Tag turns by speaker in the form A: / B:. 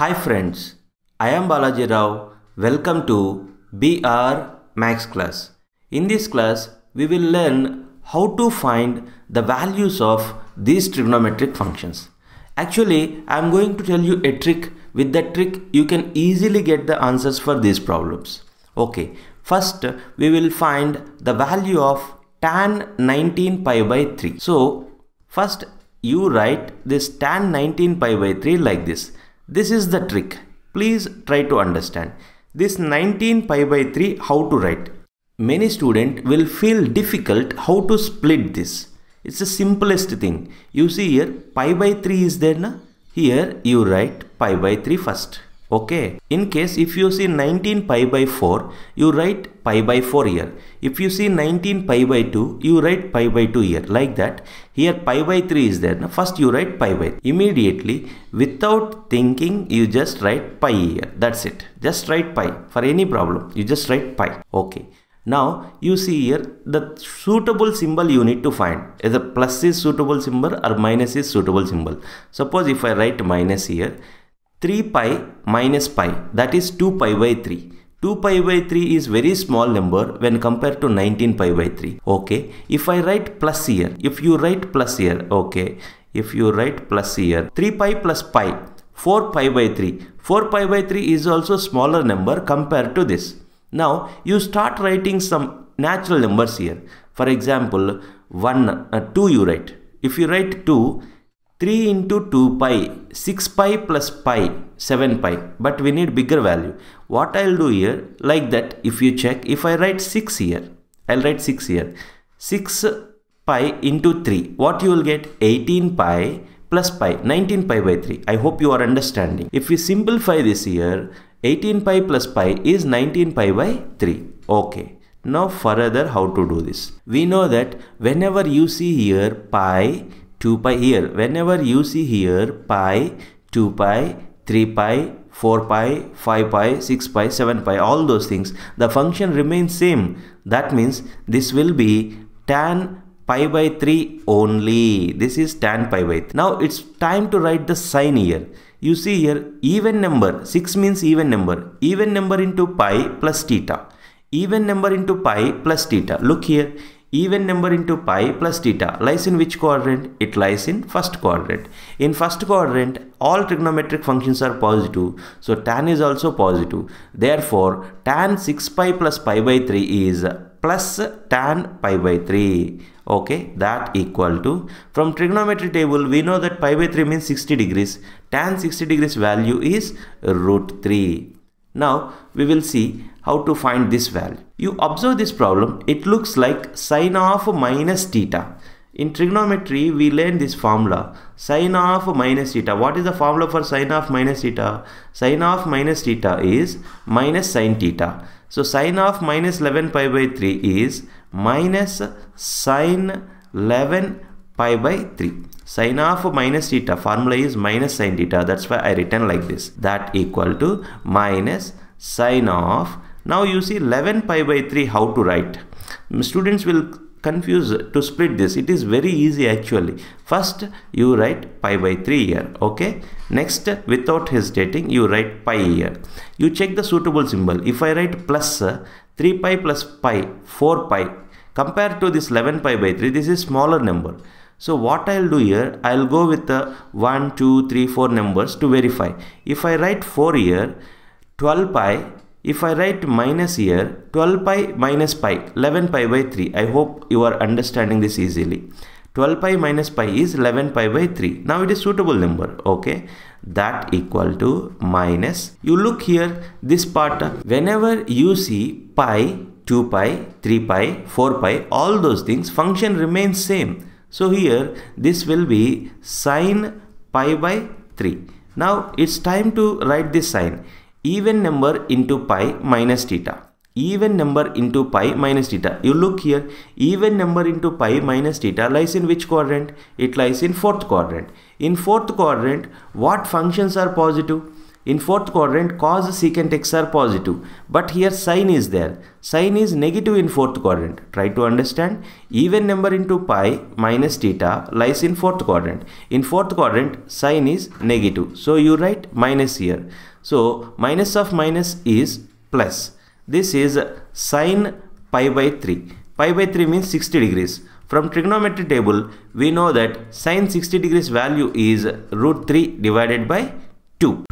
A: Hi friends, I am Balaji Rao. Welcome to BR Maths class. In this class, we will learn how to find the values of these trigonometric functions. Actually, I am going to tell you a trick. With that trick, you can easily get the answers for these problems. Okay, first we will find the value of tan 19 pi by 3. So, first you write this tan 19 pi by 3 like this. This is the trick. Please try to understand. This 19 pi by 3 how to write. Many student will feel difficult how to split this. It's the simplest thing. You see here pi by 3 is there na? Here you write pi by 3 first. Okay. In case if you see 19 pi by 4, you write pi by 4 here. If you see 19 pi by 2, you write pi by 2 here. Like that. Here pi by 3 is there. Now first you write pi by. Immediately without thinking you just write pi here. That's it. Just write pi. For any problem you just write pi. Okay. Now you see here the suitable symbol you need to find. Either plus is suitable symbol or minus is suitable symbol. Suppose if I write minus here 3 pi minus pi that is 2 pi by 3. 2 pi by 3 is very small number when compared to 19 pi by 3. Okay. If I write plus here, if you write plus here, okay. If you write plus here, 3 pi plus pi, 4 pi by 3. 4 pi by 3 is also smaller number compared to this. Now you start writing some natural numbers here. For example, 1, uh, 2 you write. If you write 2, 3 into 2 pi 6 pi plus pi 7 pi. But we need bigger value. What I'll do here like that if you check if I write 6 here I'll write 6 here. 6 pi into 3 what you will get? 18 pi plus pi 19 pi by 3 I hope you are understanding. If we simplify this here 18 pi plus pi is 19 pi by 3 okay. Now further how to do this. We know that whenever you see here pi 2 pi here. Whenever you see here pi 2 pi 3 pi 4 pi 5 pi 6 pi 7 pi all those things the function remains same. That means this will be tan pi by 3 only. This is tan pi by 3 now it's time to write the sign here. You see here even number 6 means even number. Even number into pi plus theta. Even number into pi plus theta. Look here even number into pi plus theta lies in which quadrant? It lies in first quadrant. In first quadrant, all trigonometric functions are positive. So tan is also positive. Therefore, tan 6 pi plus pi by 3 is plus tan pi by 3. Okay, that equal to, from trigonometry table, we know that pi by 3 means 60 degrees. Tan 60 degrees value is root 3. Now, we will see how to find this value. You observe this problem, it looks like sine of minus theta. In trigonometry, we learn this formula, sine of minus theta. What is the formula for sine of minus theta? Sine of minus theta is minus sine theta. So, sine of minus 11 pi by 3 is minus sine 11 pi by 3. Sine of minus theta formula is minus sine theta. That's why I written like this. That equal to minus sine of now you see 11 pi by 3 how to write. Mm, students will confuse to split this. It is very easy actually. First you write pi by 3 here. Okay. Next without hesitating you write pi here. You check the suitable symbol. If I write plus uh, 3 pi plus pi 4 pi compared to this 11 pi by 3 this is smaller number. So what I'll do here, I'll go with the 1, 2, 3, 4 numbers to verify. If I write 4 here, 12 pi if I write minus here, 12 pi minus pi, 11 pi by 3. I hope you are understanding this easily. 12 pi minus pi is 11 pi by 3. Now it is suitable number. Okay. That equal to minus. You look here, this part, whenever you see pi, 2 pi, 3 pi, 4 pi, all those things, function remains same. So here, this will be sine pi by 3. Now it's time to write this sign even number into pi minus theta. Even number into pi minus theta. You look here. Even number into pi minus theta lies in which quadrant? It lies in fourth quadrant. In fourth quadrant what functions are positive in fourth quadrant cos secant x are positive. But here sine is there. Sine is negative in fourth quadrant. Try to understand. Even number into pi minus theta lies in fourth quadrant. In fourth quadrant sine is negative. So you write minus here. So minus of minus is plus. This is sine pi by 3 pi by 3 means 60 degrees. From trigonometry table, we know that sine 60 degrees value is root 3 divided by 2.